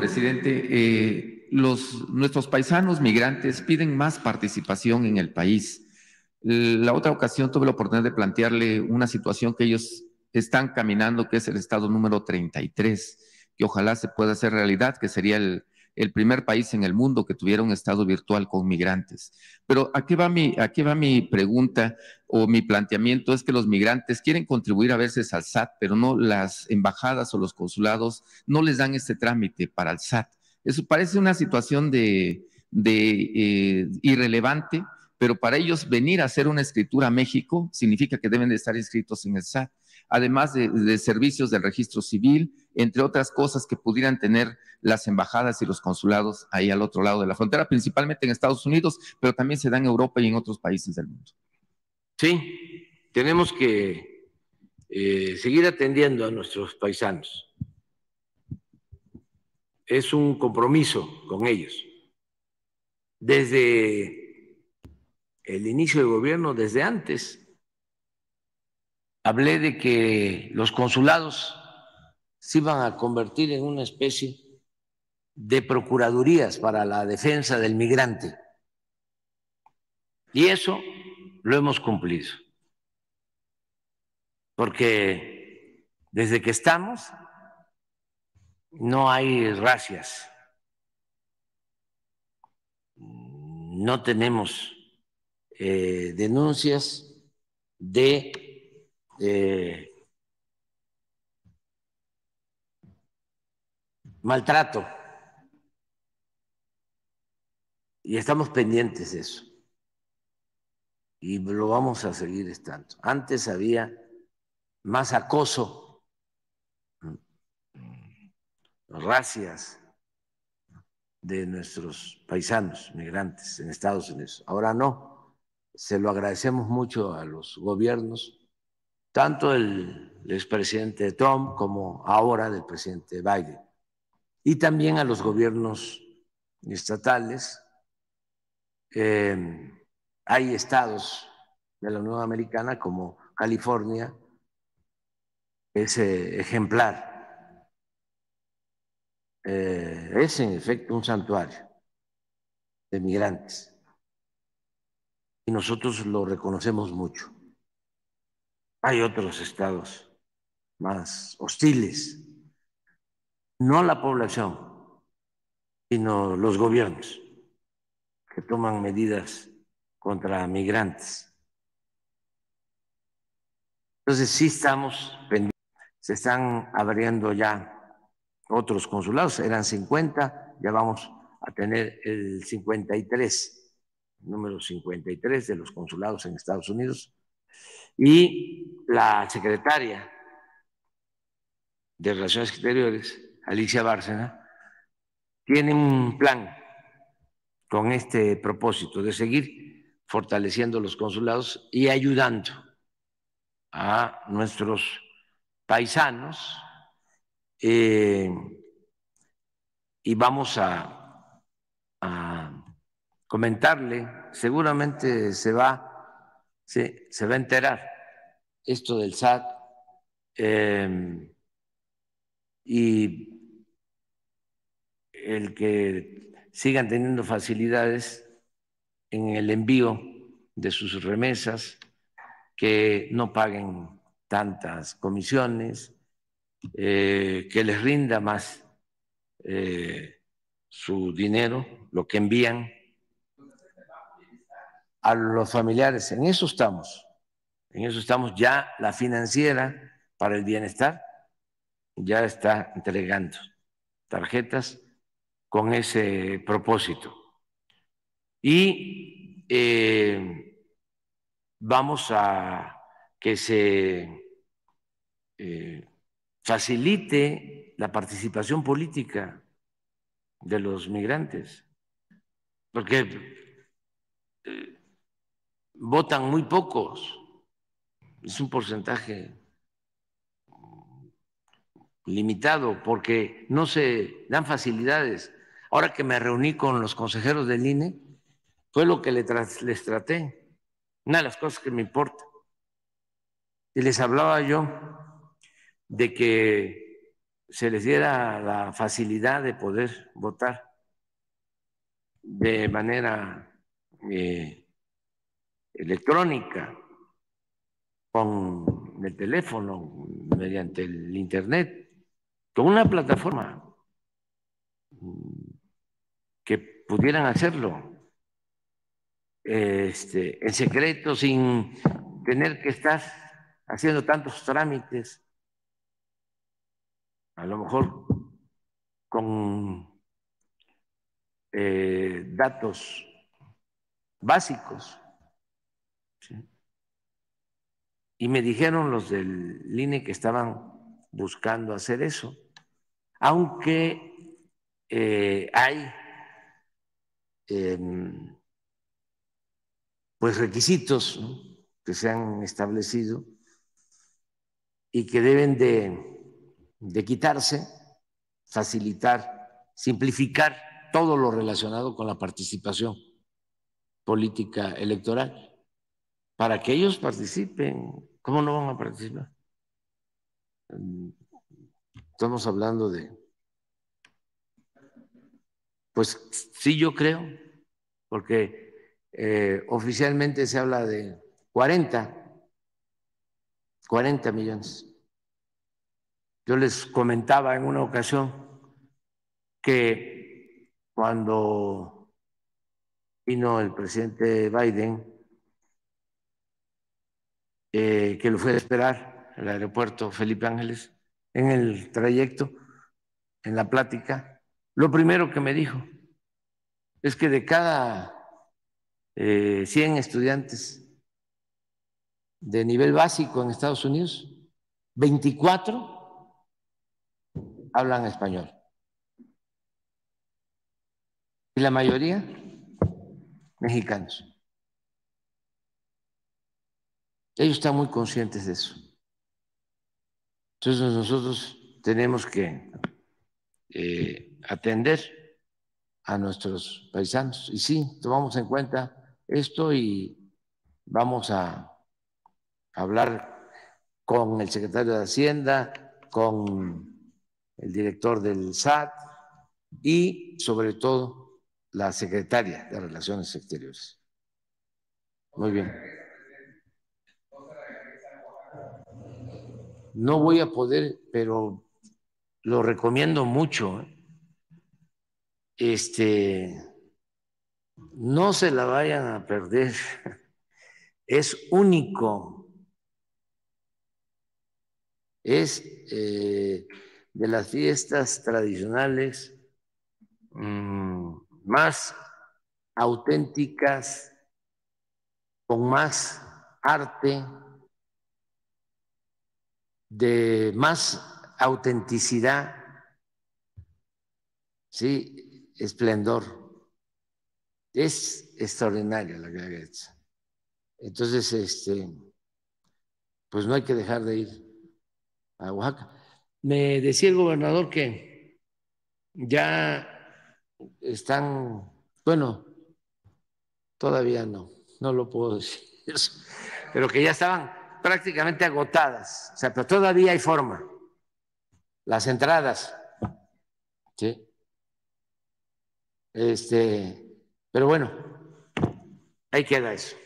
presidente. Eh, nuestros paisanos migrantes piden más participación en el país. La otra ocasión tuve la oportunidad de plantearle una situación que ellos están caminando, que es el estado número 33, que ojalá se pueda hacer realidad, que sería el, el primer país en el mundo que tuviera un estado virtual con migrantes. Pero aquí va mi, aquí va mi pregunta o mi planteamiento, es que los migrantes quieren contribuir a veces al SAT, pero no las embajadas o los consulados no les dan este trámite para el SAT. Eso parece una situación de, eh, irrelevante, pero para ellos venir a hacer una escritura a México significa que deben de estar inscritos en el SAT además de, servicios del registro civil, entre otras cosas que pudieran tener las embajadas y los consulados ahí al otro lado de la frontera, principalmente en Estados Unidos, pero también se da en Europa y en otros países del mundo. Sí, tenemos que eh, seguir atendiendo a nuestros paisanos. Es un compromiso con ellos. Desde el inicio del gobierno, desde antes, hablé de que los consulados se iban a convertir en una especie de procuradurías para la defensa del migrante. Y eso lo hemos cumplido. Porque desde que estamos no hay racias, no tenemos eh, denuncias de eh, maltrato. Y estamos pendientes de eso. Y lo vamos a seguir estando. Antes había más acoso, racias de nuestros paisanos migrantes en Estados Unidos. Ahora no. Se lo agradecemos mucho a los gobiernos tanto el expresidente Trump como ahora del presidente Biden, y también a los gobiernos estatales. Eh, hay estados de la Unión Americana como California, es ejemplar. Eh, es en efecto un santuario de migrantes y nosotros lo reconocemos mucho. Hay otros estados más hostiles, no la población, sino los gobiernos que toman medidas contra migrantes. Entonces sí estamos pendientes. Se están abriendo ya otros consulados, eran 50, ya vamos a tener el 53, número 53 de los consulados en Estados Unidos y la secretaria de Relaciones Exteriores, Alicia Bárcena, tiene un plan con este propósito de seguir fortaleciendo los consulados y ayudando a nuestros paisanos. Eh, y vamos a, comentarle, seguramente se va Sí, se va a enterar esto del SAT em, y el que sigan teniendo facilidades en el envío de sus remesas, que no paguen tantas comisiones, eh, que les rinda más eh, su dinero, lo que envían a los familiares. En eso estamos. En eso estamos. Ya la financiera para el bienestar ya está entregando tarjetas con ese propósito. Y eh, vamos a que se eh, facilite la participación política de los migrantes, porque eh, votan muy pocos. Es un porcentaje limitado porque no se dan facilidades. Ahora que me reuní con los consejeros del INE, fue lo que les traté, una de las cosas que me importa. Y les hablaba yo de que se les diera la facilidad de poder votar de manera eh, electrónica, con el teléfono, mediante el Internet, con una plataforma que pudieran hacerlo este, en secreto, sin tener que estar haciendo tantos trámites, a lo mejor con eh, datos básicos. Y me dijeron los del INE que estaban buscando hacer eso, aunque eh, hay pues requisitos que se han establecido y que deben de quitarse, facilitar, simplificar todo lo relacionado con la participación política electoral, para que ellos participen. ¿Cómo no van a participar? Estamos hablando de... Pues sí, yo creo, porque eh, oficialmente se habla de 40, 40 millones. Yo les comentaba en una ocasión que cuando vino el presidente Biden, eh, que lo fue a esperar al aeropuerto Felipe Ángeles, en el trayecto, en la plática, lo primero que me dijo es que de cada 100 eh, estudiantes de nivel básico en Estados Unidos, 24 hablan español. Y la mayoría mexicanos. Ellos están muy conscientes de eso. Entonces nosotros tenemos que eh, atender a nuestros paisanos. Y sí, tomamos en cuenta esto y vamos a hablar con el secretario de Hacienda, con el director del SAT y sobre todo la secretaria de Relaciones Exteriores. Muy bien. No voy a poder, pero lo recomiendo mucho. ¿eh? Este, no se la vayan a perder. Es único. Es eh, de las fiestas tradicionales mm, más auténticas, con más arte, de más autenticidad, sí, esplendor. Es extraordinaria la Guelaguetza. Entonces, este, pues no hay que dejar de ir a Oaxaca. Me decía el gobernador que ya están, bueno, todavía no, no lo puedo decir, pero que ya estaban prácticamente agotadas, o sea, pero todavía hay forma. Las entradas, ¿sí? Este, pero bueno, ahí queda eso.